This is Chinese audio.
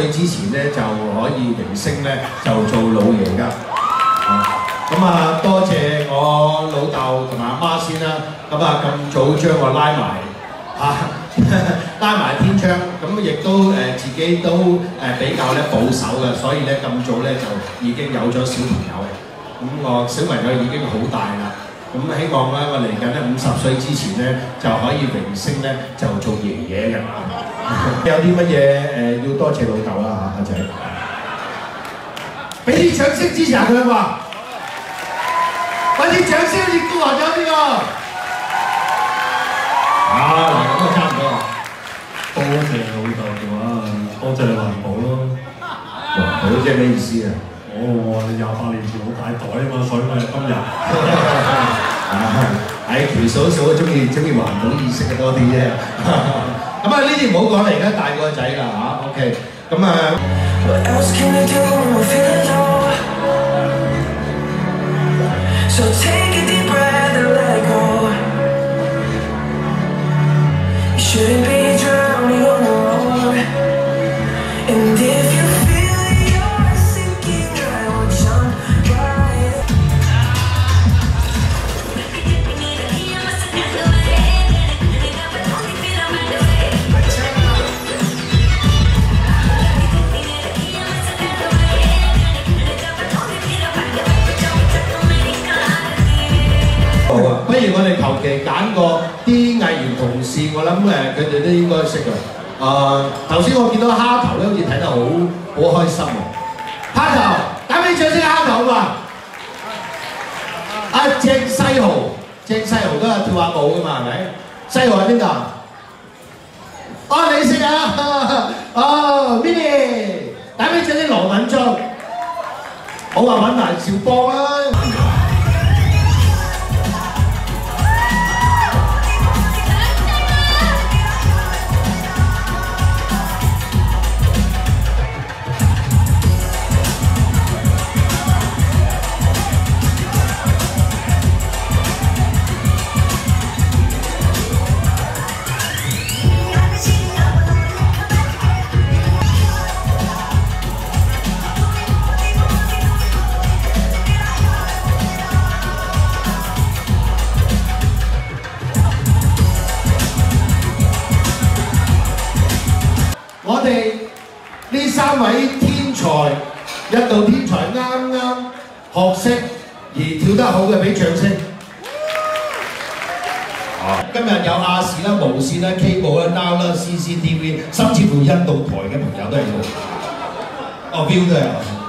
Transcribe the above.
歲之前咧就可以榮升咧就做老爺㗎。咁啊，多謝我老豆同埋阿媽先啦。咁啊，咁早將我拉埋啊，拉埋天窗，咁亦都誒、自己都誒、比較咧保守嘅，所以咧咁早咧就已經有咗小朋友。咁我小朋友已經好大啦。咁希望咧，我嚟紧咧五十岁之前咧就可以荣升咧就做爷爷嘅。有啲乜嘢诶要多谢老豆啦吓，阿仔。俾啲掌声支持下佢话。快啲掌声热高华咗边个？啊，嗱咁啊差唔多啦。多谢老豆嘅话，多谢环保咯。环保即系咩意思啊？哦，我哋廿八年前好大袋啊嘛，所以咪今日。 啊，系条数数中意中意环保意识嘅多啲啫。咁啊，呢啲唔好讲啦，而家大个仔啦吓，OK。咁啊。 What else can we do when we're feeling low? So take a deep breath and let it go. You shouldn't be drowning on the road. And if 其揀個啲藝員同事，我諗誒佢哋都應該識㗎。誒頭先我見到蝦頭咧，好似睇得好好開心喎。蝦頭，打俾掌聲蝦頭嘛！阿鄭世豪，鄭世豪都有跳下舞㗎嘛，係咪？世豪喺邊度啊？哦，你識啊？哦，Mini，打俾掌聲羅敏莊。我話揾埋邵邦啦。我哋呢三位天才，一度天才啱啱學識而跳得好嘅，俾掌聲。今日有亞視啦、無線啦、Kable 啦、Now 啦、CCTV，甚至乎印度台嘅朋友都喺度。哦，Bill 都有。